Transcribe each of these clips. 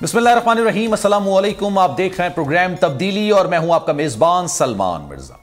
अस्सलाम आप देख रहे हैं प्रोग्राम तब्दीली और मैं हूँ आपका मेजबान सलमान मिर्ज़ा।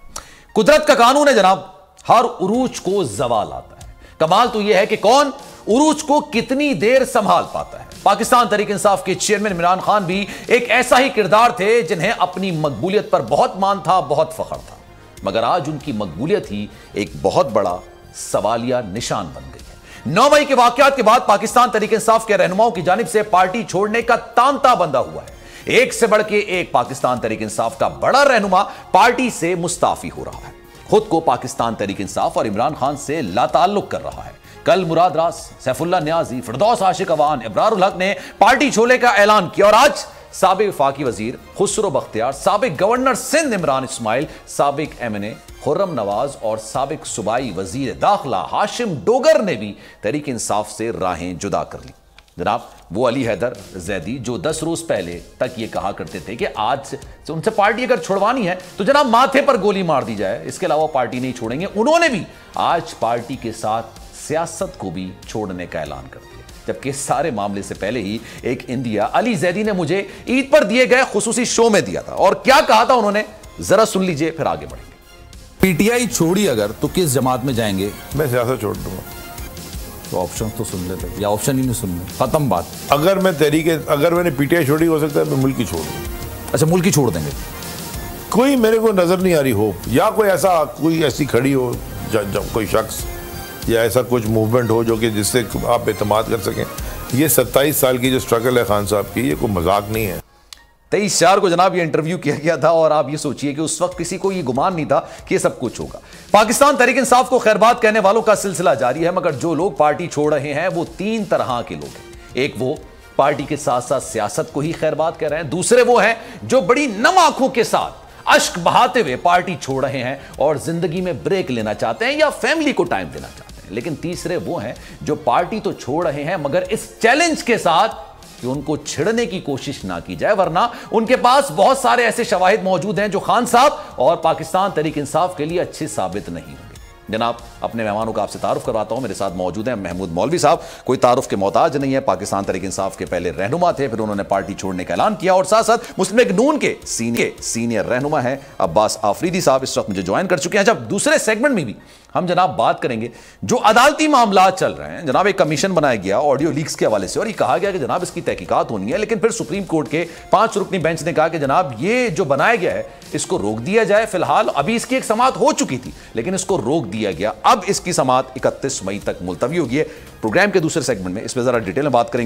कुदरत का कानून है जनाब, हर उरूज को जवाल आता है। कमाल तो यह है कि कौन उरूज को कितनी देर संभाल पाता है। पाकिस्तान तरीक इंसाफ के चेयरमैन इमरान खान भी एक ऐसा ही किरदार थे जिन्हें अपनी मकबूलियत पर बहुत मान था, बहुत फख्र था। मगर आज उनकी मकबूलियत ही एक बहुत बड़ा सवालिया निशान बन गई। नौ मई के वाकत के बाद पाकिस्तान तरीके इंसाफ के रहनुमाओं की जानब से पार्टी छोड़ने का तांता बंधा हुआ है। एक से बढ़ के एक पाकिस्तान तरीके इंसाफ का बड़ा रहनुमा पार्टी से मुस्ताफी हो रहा है। खुद को पाकिस्तान तरीके इंसाफ और इमरान खान से लाताल्लुक कर रहा है। कल मुराद रास सैफुल्ला, न्याजी, फिरदौस, आशिक अवान, इब्रारुल हक ने पार्टी छोड़ने का ऐलान किया और आज सबक वफाकी वज़ीर खुसरो बख्तियार, सबक गवर्नर सिंध इमरान इसमाइल, सबक M N A Khurram Nawaz और सबक सूबाई वज़ीर दाखिला हाशिम डोगर ने भी तरीक इंसाफ से राहें जुदा कर ली। जनाब, वो अली हैदर जैदी जो दस रोज पहले तक ये कहा करते थे कि आज से उनसे पार्टी अगर छुड़वानी है तो जनाब माथे पर गोली मार दी जाए, इसके अलावा पार्टी नहीं छोड़ेंगे। उन्होंने भी आज पार्टी के साथ सियासत को भी छोड़ने का ऐलान कर दिया। जबकि सारे मामले से पहले ही एक इंडिया अली जैदी ने मुझे ईद पर दिए गए खसूसी शो में दिया था। और क्या कहा था उन्होंने? जरा सुन लीजिए फिर आगे बढ़ेंगे। पीटीआई छोड़ी अगर तो किस जमात में जाएँगे? मैं सियासत छोड़ दूँगा। तो ऑप्शन तो सुन लेते या ऑप्शन ही नहीं सुन ले खत्म बात। अगर मैं तरीके अगर मैंने पीटीआई छोड़ी हो सकता है मैं मुल्क ही छोड़ दूँ। अच्छा मुल्क ही छोड़ देंगे। कोई मेरे को नज़र नहीं आ रही हो। या कोई ऐसा कोई ऐसी खड़ी हो ज, ज, कोई शख्स या ऐसा कुछ मूवमेंट हो जो कि जिससे आप एतमाद कर सकें। ये सत्ताईस साल की जो स्ट्रगल है खान साहब की, ये कोई मज़ाक नहीं है। तेईस चार को जनाब ये इंटरव्यू किया गया था और आप ये सोचिए कि उस वक्त किसी को ये गुमान नहीं था कि ये सब कुछ होगा। पाकिस्तान तरीक इंसाफ को खैरबाद कहने वालों का सिलसिला जारी है, मगर जो लोग पार्टी छोड़ रहे हैं, वो तीन तरह के लोग हैं। एक वो पार्टी के साथ साथ सियासत को ही खैरबाद कह रहे हैं, दूसरे वो हैं जो बड़ी नम आँखों के साथ अश्क बहाते हुए पार्टी छोड़ रहे हैं और ज़िंदगी में ब्रेक लेना चाहते हैं या फैमिली को टाइम देना चाहते हैं। लेकिन तीसरे वो हैं जो पार्टी तो छोड़ रहे हैं, मगर इस चैलेंज के साथ कि उनको छिड़ने की कोशिश ना की जाए, वरना उनके पास बहुत सारे ऐसे शवाहिद मौजूद हैं जो खान साहब और पाकिस्तान तरीक इंसाफ के लिए अच्छे साबित नहीं होंगे। जनाब, अपने मेहमानों का आपसे तारुफ करवाता हूँ। मेरे साथ मौजूद हैं महमूद मौलवी साहब। कोई तारुफ के मोहताज नहीं है। पाकिस्तान तरीक इंसाफ के पहले रहनुमा थे, फिर उन्होंने पार्टी छोड़ने का ऐलान किया और साथ साथ मुस्लिम नून के सीनियर सीनियर रहनुमा है अब्बास आफरीदी साहब। इस वक्त मुझे ज्वाइन कर चुके हैं। जब दूसरे सेगमेंट में भी हम जनाब बात करेंगे, जो अदालती मामला चल रहे हैं, जनाब एक कमीशन बनाया गया ऑडियो लीक्स के हवाले से, और ये कहा गया कि जनाब इसकी तहकीकात होनी है, लेकिन फिर सुप्रीम कोर्ट के पाँच रुकनी बेंच ने कहा कि जनाब ये जो बनाया गया है, इसको रोक दिया जाए। फ़िलहाल अभी इसकी एक समात हो चुकी थी, लेकिन इसको रोक दिया गया। अब इसकी समात इकतीस मई तक मुलतवी होगी। है प्रोग्राम के दूसरे सेगमेंट में इस पर जरा डिटेल में बात करेंगे।